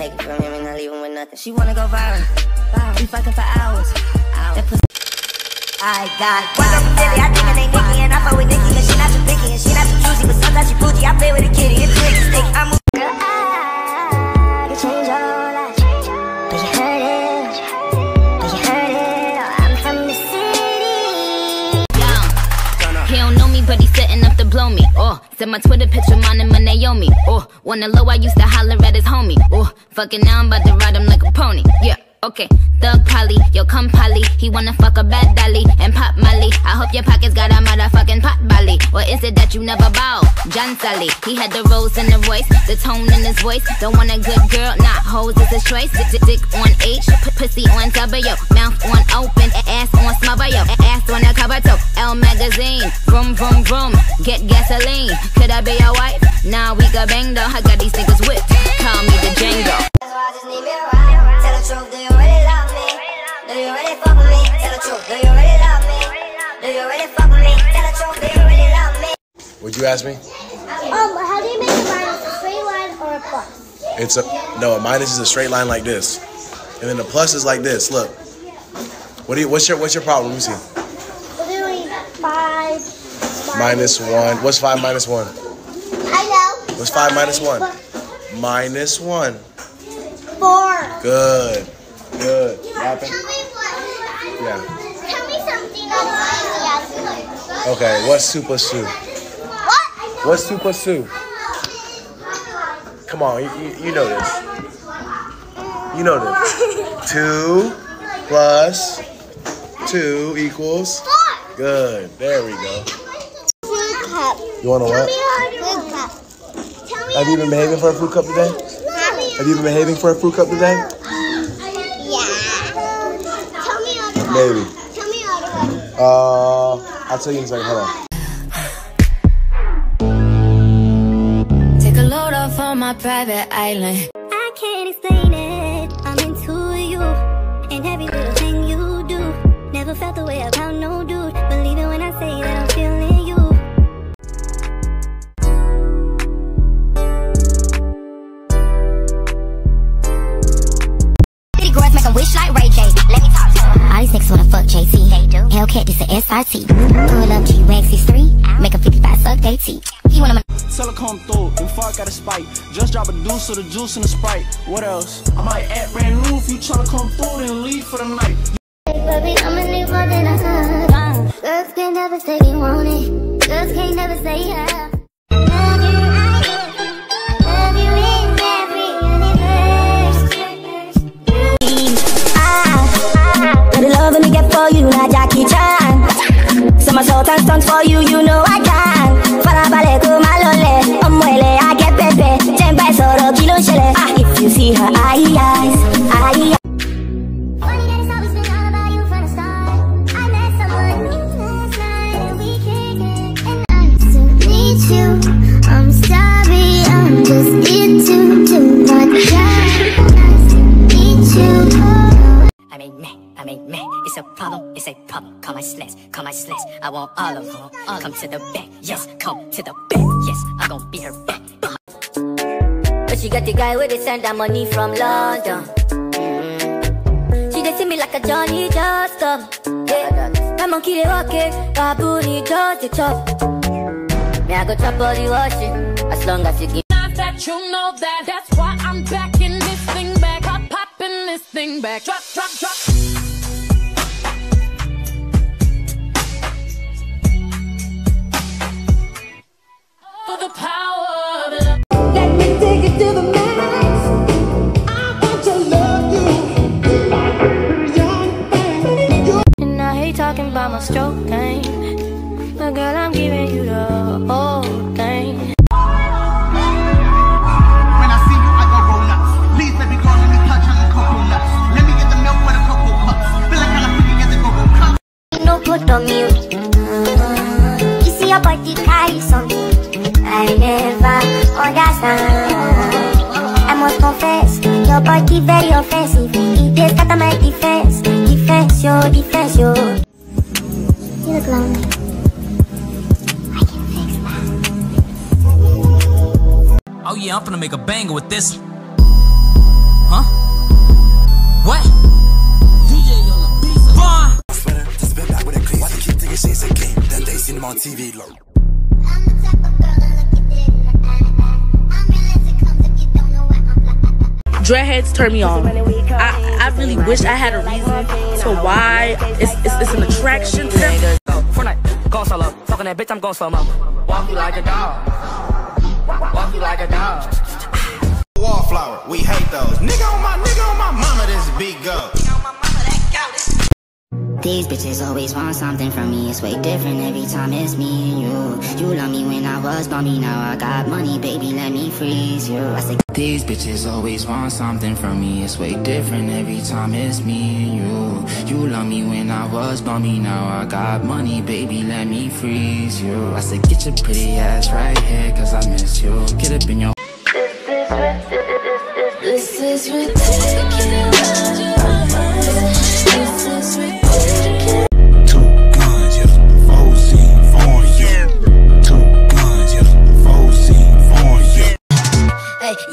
take it from him and I leave him with nothing. She wanna go viral. We fucking for hours. hours. I got Why don't Billy? I think her name Nikki and I fuck with Nikki and she not too picky and she not too choosy, but sometimes she bougie. I play with a kitty, it's tricky, sticky. I'm Girl, I change. I'm from the city. He don't know me, but he's setting up to blow me. Oh, send my Twitter picture, mine and my Naomi. Oh, wanna low, I used to holler at his homie. Oh, fucking now I'm about to ride him like a pony. Yeah. Okay, Thug Polly, yo come Polly. He wanna fuck a bad dolly and pop Molly. I hope your pockets got a motherfucking pot belly. Or is it that you never bow? John Sally, he had the rose in the voice, the tone in his voice. Don't want a good girl, not hoes is his choice. Dick, dick on H, pussy on W, mouth on open, ass on smother, yo, ass on the cover toe. Elle magazine, vroom vroom vroom, get gasoline. Could I be your wife? Nah, we got bang though. I got these niggas whipped. Call me the Django. That's why I just need me a ride. Tell the truth, do you really love me? Do you really fuck with me? Tell the truth, do you really love me? Would you ask me? Um, how do you make a minus? A straight line or a plus? It's a no. A minus is a straight line like this, and then the plus is like this. Look. What do you? What's your What's your problem? Let me see. Five. Minus one. What's five minus one? I know. What's five minus one? Minus one. Four. Good. Good. Happen? Tell me what. Yeah. Me something. Yes. Okay. What's two plus two? What? What's two plus two? Come on. You, you, you know this. You know this. Two plus two equals. Four. Good. There we go. Fruit cup. You want to what? fruit cup. Have you been behaving for a fruit cup today? Have you been behaving for a fruit cup today? Yeah. Tell me how Maybe. Tell me how to Uh, I'll tell you in a second. Hold on. Take a load off on my private island. I can't explain it. I'm into you and every little thing you do. Never felt the way about no dude. This. Pull up G-Wax C3. Make a 55 suck they teeth. He wanna Tell her come through, and fuck got a spike. Just drop a deuce of the juice and the sprite. What else? I might act brand new if you tryna come through, then leave for the night. Baby, I'm in need more than a hug. Girls can't never say they want it. Girls can't never say yeah. Problem, it's a problem. Call my slits, call my slits. I want all of them. Come to the back, yes, come to the back, yes. I gon' beat her back. But she got the guy where they send her money from London. She they see me like a Johnny just come. Yeah. My monkey they walk it, baboon he just the chop. Me I go chop all the washing, as long as you give. that you know that. That's why I'm back in this thing back. I'm popping this thing back. Drop, drop, drop. Hate talking about my stroke game. But girl, I'm giving you the whole thing. When I see you, I go roll nuts. Please, baby girl, let me touch on the cocoa nuts. Let me get the milk with the cocoa cups. Feel like I'm putting in the cocoa cups. No put on mute. You see your body carry something I never understand. I must confess, your body very offensive. It is got my defense, defense, yo, defense, yo. That. I'm finna make a banger with this. Huh? What? DJ on the beat. Vaughn. Just been back with a clean. Why keep thinking shit's a game? Then they seen him on TV. Like, dreadheads turn me on. I, I really wish I had a reason to why it's, it's, it's an attraction to them. Fortnite, go solo. Fucking that bitch, I'm going slow mo. Walk you like a dog. Walk you like a dog. Wallflower, we hate those. Nigga on my nigga on my mama, this big go. These bitches always want something from me. It's way different every time it's me and you. You love me when I was bummy, now I got money, baby. Let me freeze you. I say These bitches always want something from me. It's way different every time it's me and you. You love me when I was bummy, now I got money, baby. Let me freeze you. I said, get your pretty ass right here, cause I miss you. Get up in your. This is ridiculous. Yeah.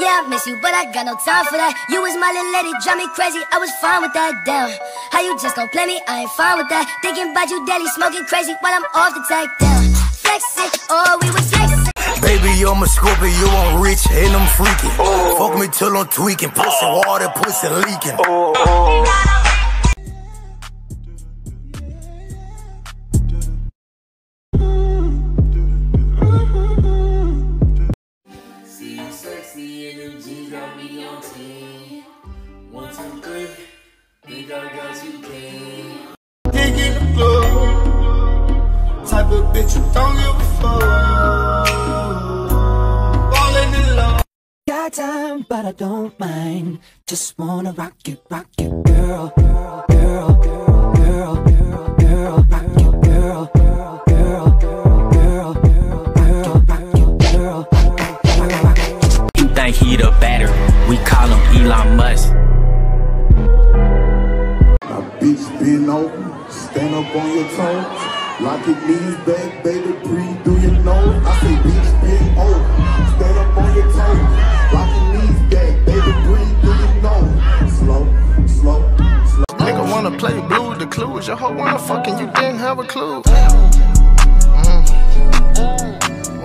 I miss you, but I got no time for that. You was my little lady, drive me crazy. I was fine with that. Damn, how you just gon' play me? I ain't fine with that. Thinking about you daily, smoking crazy while I'm off the tag. Down, flexing, oh, we was. Baby, I'm a scorpion, you I'm rich, and I'm freaking. Fuck me till I'm tweaking, pussy water, pussy leaking. See you sexy and them but I don't mind. Just wanna rock you, rock you, girl, girl, girl, girl, girl, girl, girl, rock you, girl, girl, girl, girl, girl, girl, girl, rock you, girl, girl, rock you. You think he the better? We call him Elon Musk. Now, bitch, bend over, stand up on your toes. Lock your knees back, baby, breathe through your nose. I say, bitch, bend over, stand up on your toes. Lock your knees back, baby, breathe through your nose. Slow, slow, slow. Nigga wanna play blues, the clue is Your hoe wanna fucking, you didn't have a clue. Mm.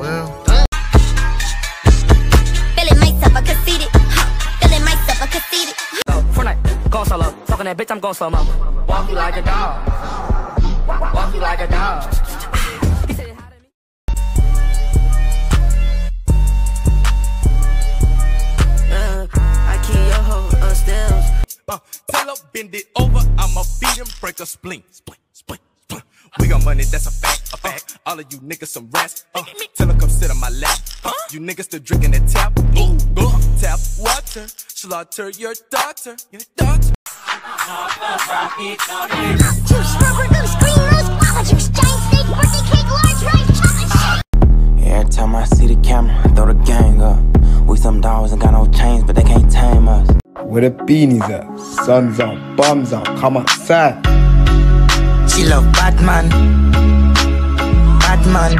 Well, Feeling myself, I conceited. Huh. Feeling myself, I conceited. Fortnite, go solo. Fucking that bitch, I'm going slow mo. Walk you like a dog. Walk you like a dog. Him, break a spleen. Spleen, spleen, spleen. We got money, that's a fact, a fact. All of you niggas some rats. Uh, tell her come sit on my lap. Uh, you niggas still drinking that tap. Ooh, uh, tap water. Slaughter your daughter. Your daughter. Every time I see the camera, I throw the gang up. We some dogs and got no chains, but they can't tame us. Where the beanies at? Sun's out, bums out, come outside. She love Batman, Batman.